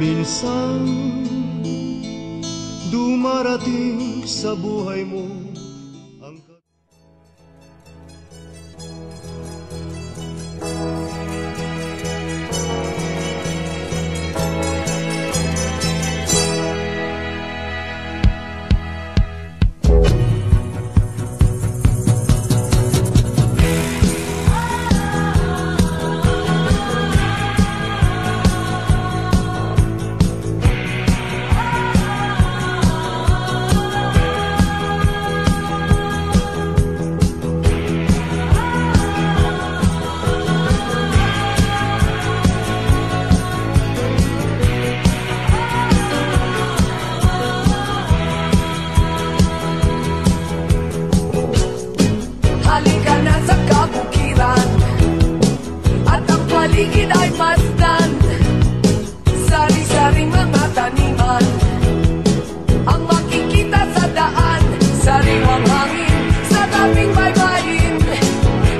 Minsan dumarating sa buhay mo taniman Ang makikita sa daan Sariwang hangin sa tabing baybayin.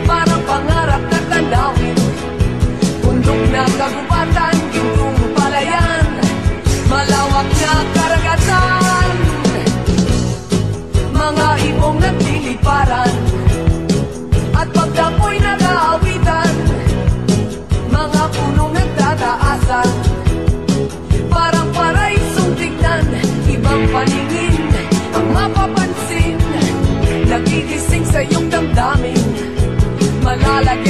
Parang pangarap na tanawin na kagubatan, gintong palayan Malawak na karagatan. Mga ibong nagliliparan manala